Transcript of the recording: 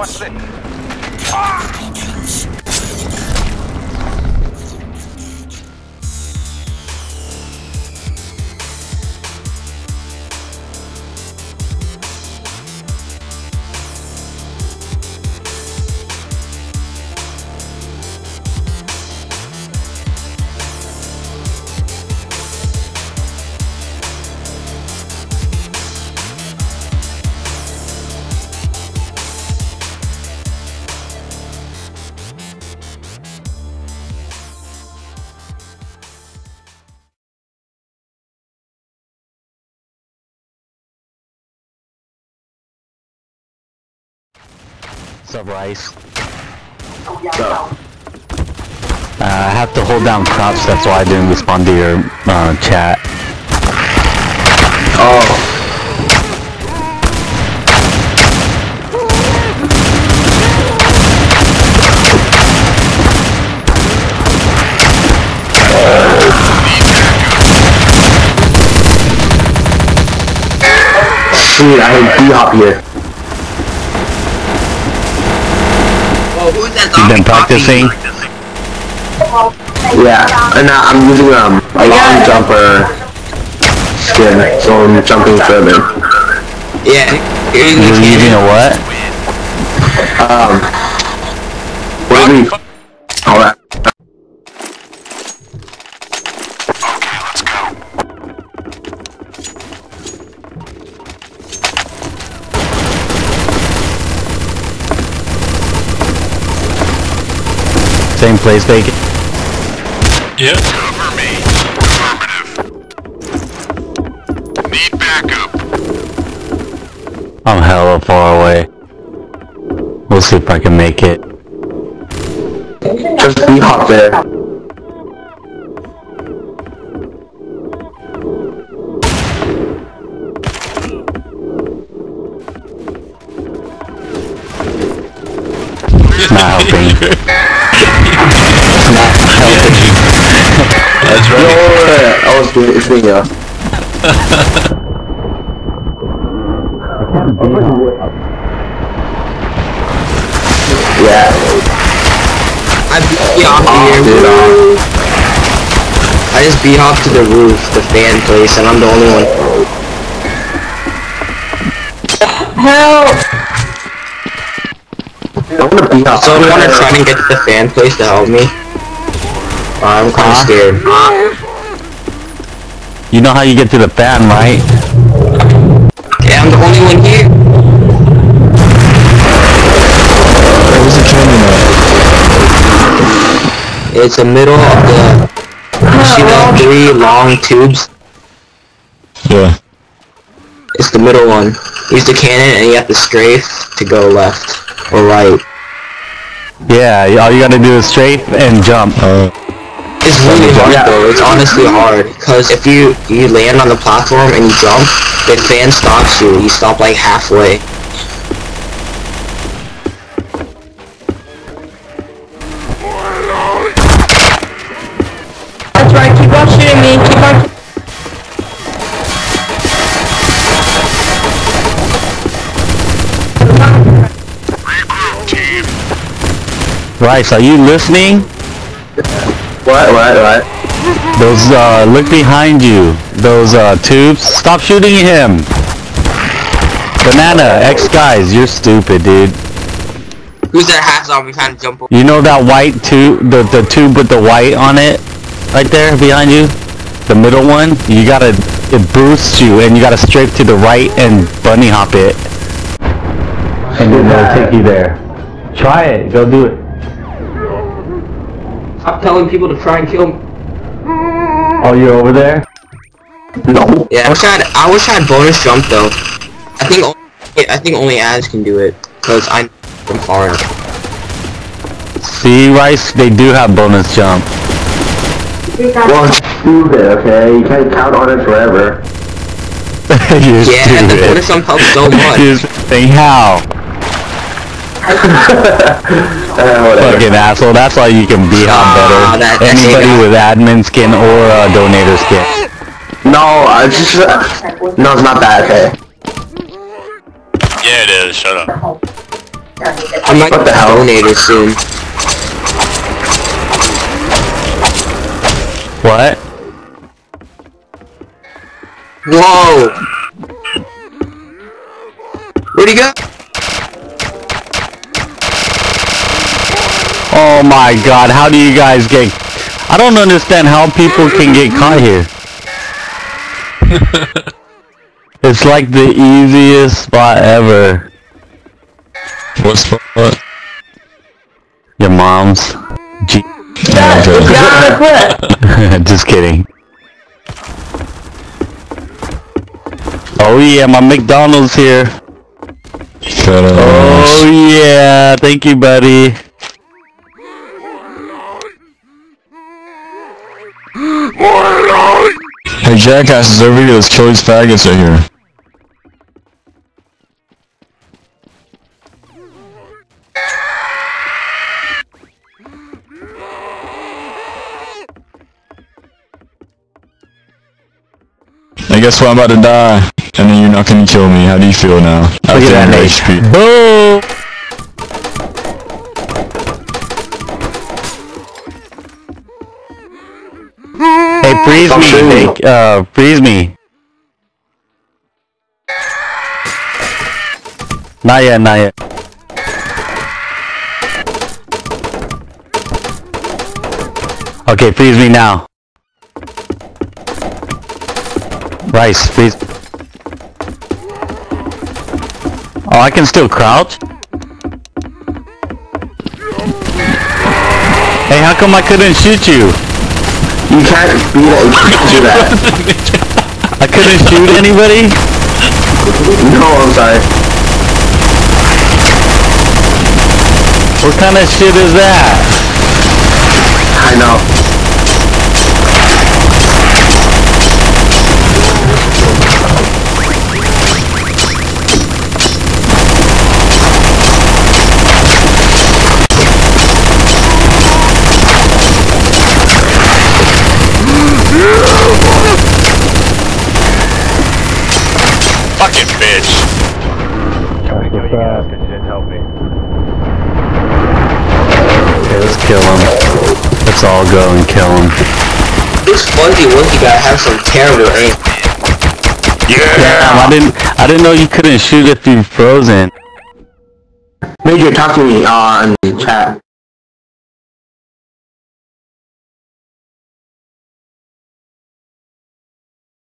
Watch this. Ah! What's up, Rice? So, Uh, I have to hold down crouch, that's why I didn't respond to your uh, chat. oh, dude, I hate D-Hop here. You've been practicing? Yeah, and uh, I'm using um a long jumper skin, so I'm jumping further. Yeah, you're using You're using a what? Um, what do we call that? Same place, Bacon? Yep. Cover me. Affirmative. Need backup. I'm hella far away. We'll see if I can make it. Just be hot there. It's not helping. That's Yo, right. I was doing it's me, yeah. Yeah. I beat off Oh, here. dude, um, I just beat off to the roof, the fan place, and I'm the only one. I wanna be up. So I want to try and get to the fan place to help me. I'm kind of Huh? scared. You know how you get to the fan, right? Yeah, I'm the only one here. Where's the training It's the middle of the. You see the three long tubes? Yeah. It's the middle one. Use the cannon and you have to strafe to go left or right. Yeah, all you gotta do is strafe and jump. Uh, It's really hard Yeah. though. It's honestly hard because if you you land on the platform and you jump, the fan stops you. You stop like halfway. That's right, keep on shooting me, keep on... Regroup, team. Rice, are you listening? What, what, what? Those, uh, look behind you. Those, uh, tubes. Stop shooting him! Banana, X guys, you're stupid, dude. Who's that half zombie trying to jump over? You know that white tube, the, the tube with the white on it? Right there, behind you? The middle one? You gotta, it boosts you, and you gotta strafe to the right and bunny hop it. And then it'll take you there. Try it, go do it. Stop telling people to try and kill me. Oh, you're over there? No. Yeah, I wish I had, I wish I had bonus jump though. I think only, I think only ads can do it because I'm from far enough. See, Rice, they do have bonus jump. Well, do it, okay? You can't count on it forever. you're Yeah, the stupid. bonus jump helps so much. You're saying how? Uh. Fucking asshole, that's why you can be on better. that- that Anybody with admin skin or uh, donator skin. No, I just... No, it's not that, okay? Yeah, it is. Shut up. I might What the hell? donator soon. What? Whoa! Where'd he go? Oh my god, how do you guys get... I don't understand how people can get caught here. it's like the easiest spot ever. What's what? Your mom's. G- Got, got on the clip. Just kidding. Oh yeah, my McDonald's here. Shut up. Oh yeah, thank you buddy. Hey, Jackass is over here. Let's kill these faggots right here. I guess what? I'm about to die. And then you're not gonna kill me. How do you feel now? Look at that. HP. Boom! Freeze me. Nate. Uh, freeze me. Not yet, not yet. Okay, freeze me now. Rice, freeze. Oh, I can still crouch? Hey, how come I couldn't shoot you? You can't be that. You can't do that. I couldn't shoot anybody? No, I'm sorry. What kind of shit is that? I know. Fucking bitch. Okay, let's kill him. Let's all go and kill him. This Fuzzy Wuzzy guy has some terrible aim. Damn, I didn't I didn't know you couldn't shoot if you're frozen. Major, talk to me uh, on the chat.